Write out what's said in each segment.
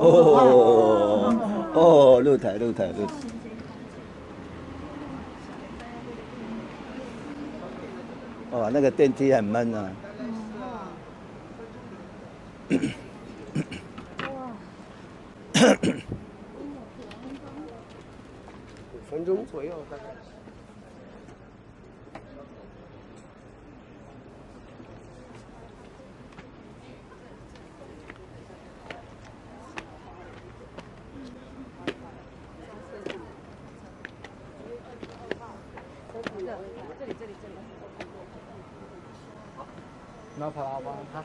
哦哦，露台露台露台。哇，那个电梯很闷啊。五分钟左右大概。那跑了，跑了，他我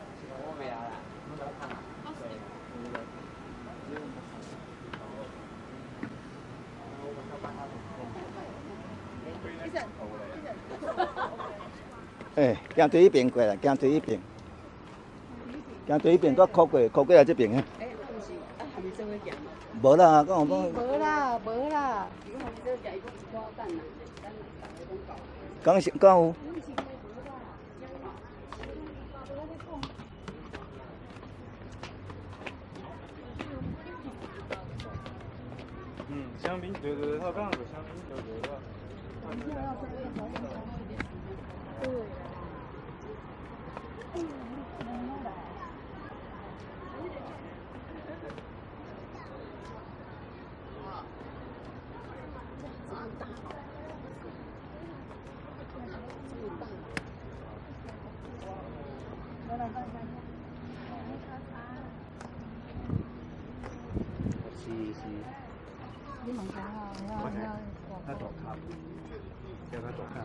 不要了，我给他看了。哎，行对一边过来，行对一边，行对一边，搁靠过，靠过来这边啊。哎，不是，啊，还没做伙行。无啦，讲我讲，无啦，无啦。讲是刚新刚有。嗯，香槟，对对对，他刚刚说香槟，对对对。是是。你问下啊，我我他大卡，叫他大卡。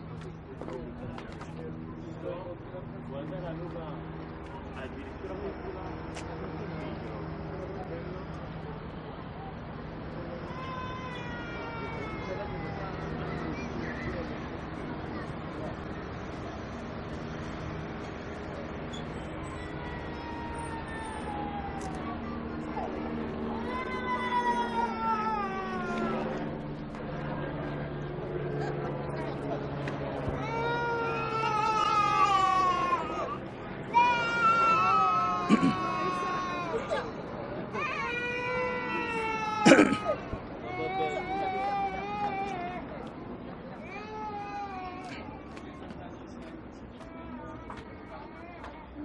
这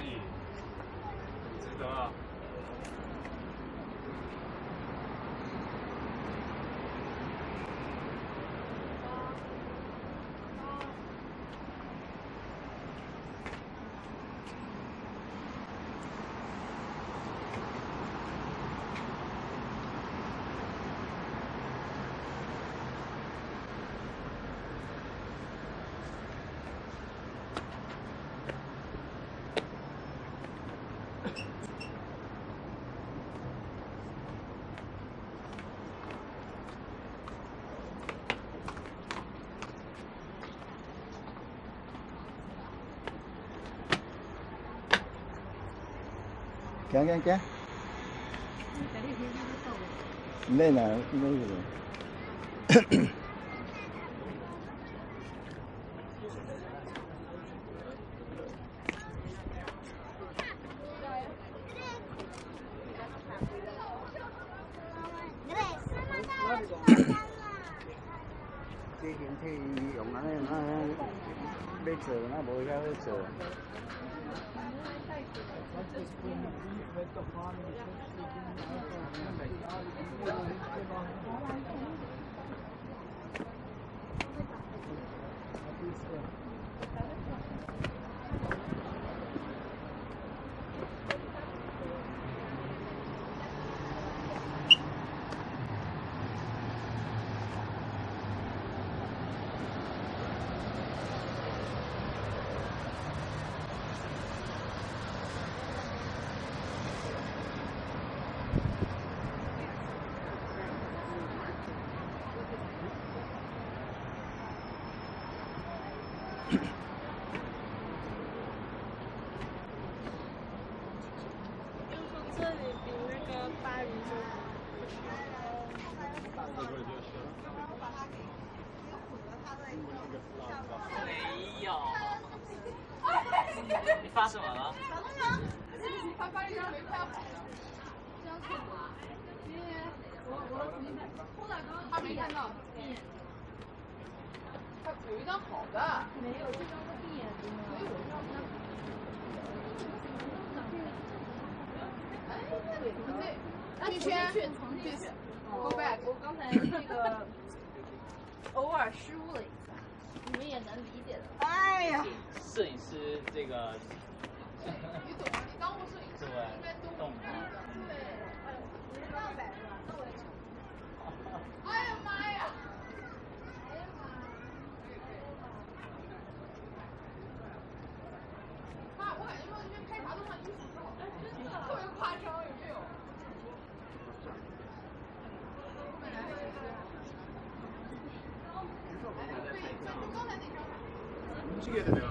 里，这个。值得啊。行行行。唔免啦，唔免个。这电梯用安尼，那要坐，那无遐好坐。这里比那个巴黎就没有。你发什么了？他没看到。他有一张好的。没有，这张是闭眼睛的。所以我说。哎，对，对，那圈圈重新去。Go back，我刚才那个 偶尔失误了一下，你们也能理解的。哎呀，摄影师这个， 움직여야 되네요.